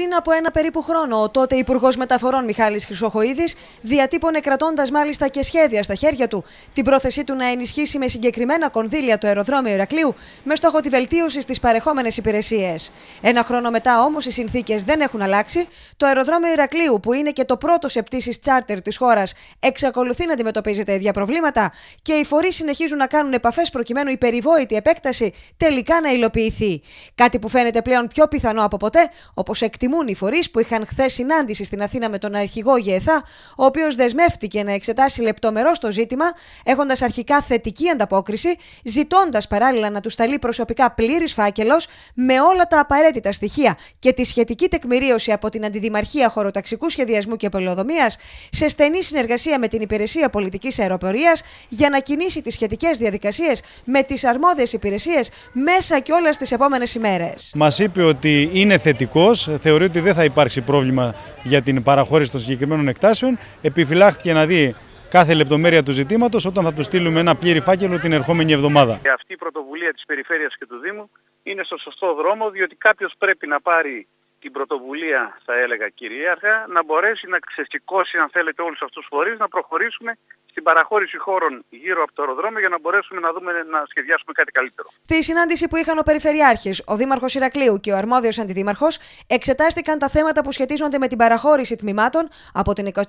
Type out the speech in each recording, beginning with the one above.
Πριν από ένα περίπου χρόνο, ο τότε Υπουργός Μεταφορών Μιχάλης Χρυσοχοίδης διατύπωνε κρατώντας μάλιστα και σχέδια στα χέρια του την πρόθεσή του να ενισχύσει με συγκεκριμένα κονδύλια το αεροδρόμιο Ηρακλείου με στόχο τη βελτίωση στις παρεχόμενες υπηρεσίες. Ένα χρόνο μετά όμως οι συνθήκες δεν έχουν αλλάξει. Το αεροδρόμιο Ηρακλείου, που είναι και το πρώτο σε πτήσεις τσάρτερ της χώρας, εξακολουθεί να αντιμετωπίζει τα ίδια προβλήματα και οι φορείς συνεχίζουν να κάνουν επαφές προκειμένου η περιβόητη επέκταση τελικά να υλοποιηθεί. Κάτι που φαίνεται πλέον πιο πιθανό από ποτέ, όπως εκτιμούν οι φορείς που είχαν χθες συνάντηση στην Αθήνα με τον αρχηγό ΓΕΘΑ, ο οποίος δεσμεύτηκε να εξετάσει λεπτομερό το ζήτημα, έχοντας αρχικά θετική ανταπόκριση, ζητώντας παράλληλα να του σταλεί προσωπικά πλήρης φάκελος με όλα τα απαραίτητα στοιχεία και τη σχετική τεκμηρίωση από την Αντιδημαρχία Χωροταξικού Σχεδιασμού και Πολεοδομίας, σε στενή συνεργασία με την Υπηρεσία Πολιτικής Αεροπορίας για να κινήσει τις σχετικές διαδικασίες με τις αρμόδιες υπηρεσίες μέσα και όλες τις επόμενες ημέρες. Μας είπε ότι είναι θετικός, θεωρεί ότι δεν θα υπάρξει πρόβλημα για την παραχώρηση των συγκεκριμένων εκτάσεων. Επιφυλάχθηκε να δει κάθε λεπτομέρεια του ζητήματος όταν θα του στείλουμε ένα πλήρη φάκελο την ερχόμενη εβδομάδα. Αυτή η πρωτοβουλία της Περιφέρειας και του Δήμου είναι στο σωστό δρόμο, διότι κάποιος πρέπει να πάρει την πρωτοβουλία, θα έλεγα κυρίαρχα, να μπορέσει να ξεσηκώσει, αν θέλετε, όλους αυτούς τους φορείς, να προχωρήσουμε στην παραχώρηση χώρων γύρω από το αεροδρόμιο για να μπορέσουμε να δούμε να σχεδιάσουμε κάτι καλύτερο. Στη συνάντηση που είχαν ο Περιφερειάρχης, ο Δήμαρχος Ηρακλείου και ο αρμόδιος Αντιδήμαρχος, εξετάστηκαν τα θέματα που σχετίζονται με την παραχώρηση τμήματων από την 126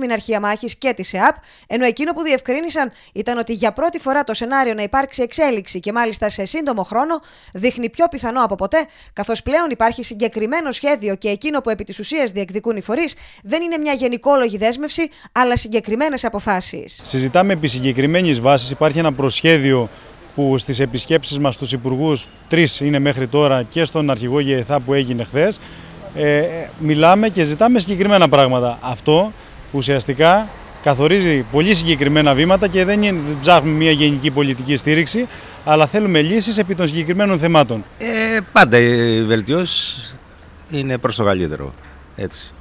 Μηναρχία Μάχης και τη ΕΑΠ, ενώ εκείνο που διευκρίνησαν ήταν ότι για πρώτη φορά το σενάριο να υπάρξει εξέλιξη και μάλιστα σε σύντομο χρόνο δείχνει πιο πιθανό από ποτέ, καθώς πλέον υπάρχει συγκεκριμένο σχέδιο και εκείνο που επί της ουσίας διεκδικούν οι φορείς δεν είναι μια γενικόλογη δέσμευση, αλλά συγκεκριμένες αποφάσεις. Συζητάμε επί συγκεκριμένης βάσης. Υπάρχει ένα προσχέδιο που στις επισκέψεις μας στους υπουργούς, τρεις είναι μέχρι τώρα και στον αρχηγό ΓΕΘΑ που έγινε χθες, ε, μιλάμε και ζητάμε συγκεκριμένα πράγματα. Αυτό ουσιαστικά καθορίζει πολύ συγκεκριμένα βήματα και δεν, είναι, ψάχνουμε μια γενική πολιτική στήριξη, αλλά θέλουμε λύσεις επί των συγκεκριμένων θεμάτων. Ε, πάντα οι βελτιώσεις είναι προς το καλύτερο. Έτσι.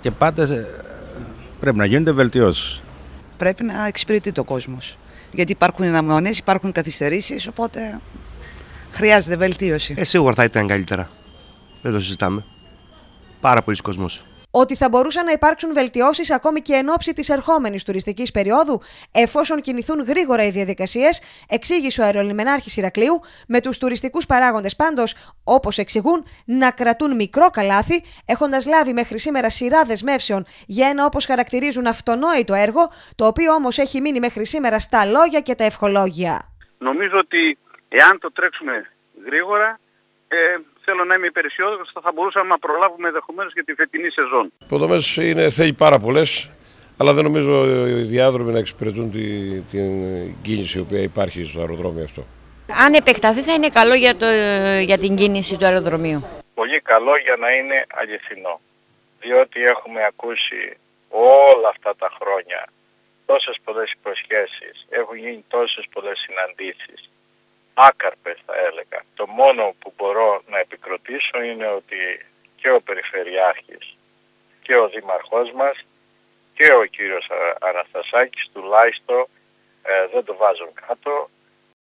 Και πάντα πρέπει να γίνονται βελτιώσεις. Πρέπει να εξυπηρετεί το κόσμος. Γιατί υπάρχουν αναμονές, υπάρχουν καθυστερήσεις, οπότε χρειάζεται βελτίωση. Ε, σίγουρα θα ήταν καλύτερα. Δεν το συζητάμε. Πάρα πολλοί κόσμος ότι θα μπορούσαν να υπάρξουν βελτιώσεις ακόμη και εν ώψη της ερχόμενης τουριστικής περίοδου, εφόσον κινηθούν γρήγορα οι διαδικασίες, εξήγησε ο αερολιμενάρχης Ηρακλείου, με τους τουριστικούς παράγοντες πάντως, όπως εξηγούν, να κρατούν μικρό καλάθι, έχοντας λάβει μέχρι σήμερα σειρά δεσμεύσεων για ένα όπως χαρακτηρίζουν αυτονόητο έργο, το οποίο όμως έχει μείνει μέχρι σήμερα στα λόγια και τα ευχολόγια. Νομίζω ότι εάν το τρέξουμε γρήγορα, ε, θέλω να είμαι υπεραισιόδοξος, θα μπορούσαμε να προλάβουμε ενδεχομένως για τη φετινή σεζόν. Οι υποδομές είναι, θέλει πάρα πολλές, αλλά δεν νομίζω οι διάδρομοι να εξυπηρετούν την, την κίνηση η οποία υπάρχει στο αεροδρόμιο αυτό. Αν επεκταθεί θα είναι καλό για, το, για την κίνηση του αεροδρομίου. Πολύ καλό για να είναι αληθινό. Διότι έχουμε ακούσει όλα αυτά τα χρόνια τόσες πολλές υποσχέσεις, έχουν γίνει τόσες πολλές συναντήσεις άκαρπες θα έλεγα. Το μόνο που μπορώ να επικροτήσω είναι ότι και ο Περιφερειάρχης και ο Δήμαρχός μας και ο κύριος Αναστασάκης τουλάχιστον ε, δεν το βάζουν κάτω